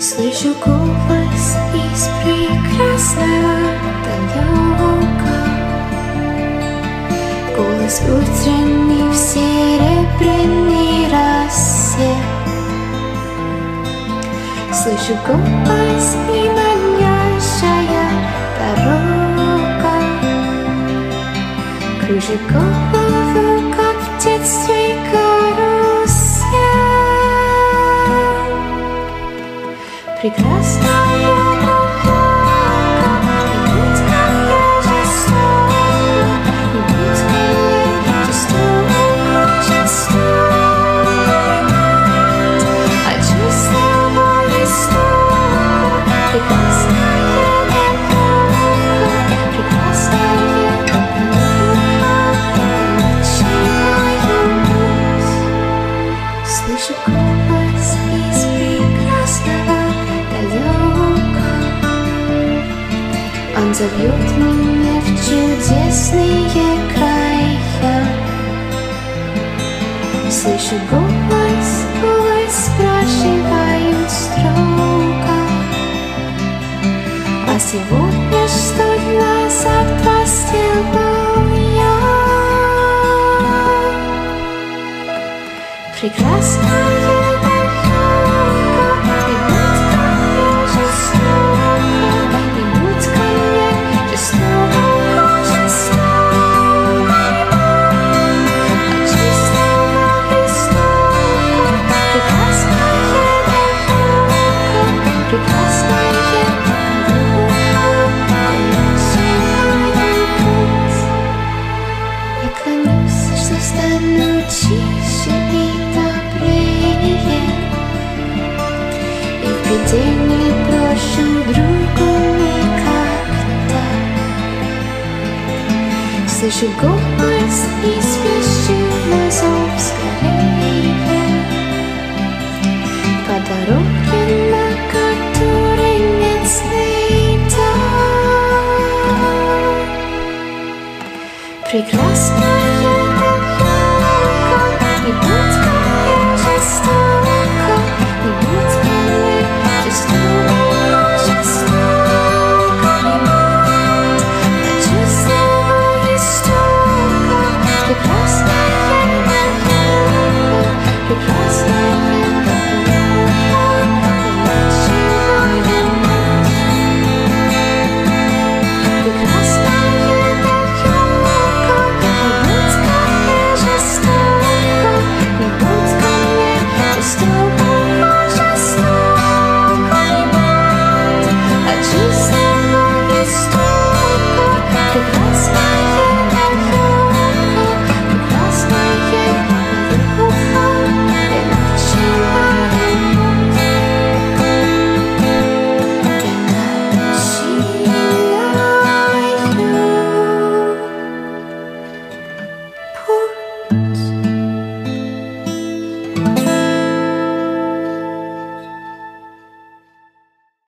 Слышу голос из прекрасного далека Голос утренний в серебряный рассвет. Слышу голос и манящая дорога Кружит голову, как в детстве карусель. Прекрасная Он зовет меня в чудесные края. Слышу голос, голос спрашивает строго. А сегодня что для завтра сделал я? Прекрасная Слышу голос и спешу на зов По дороге, на которой нет следа Прекрасная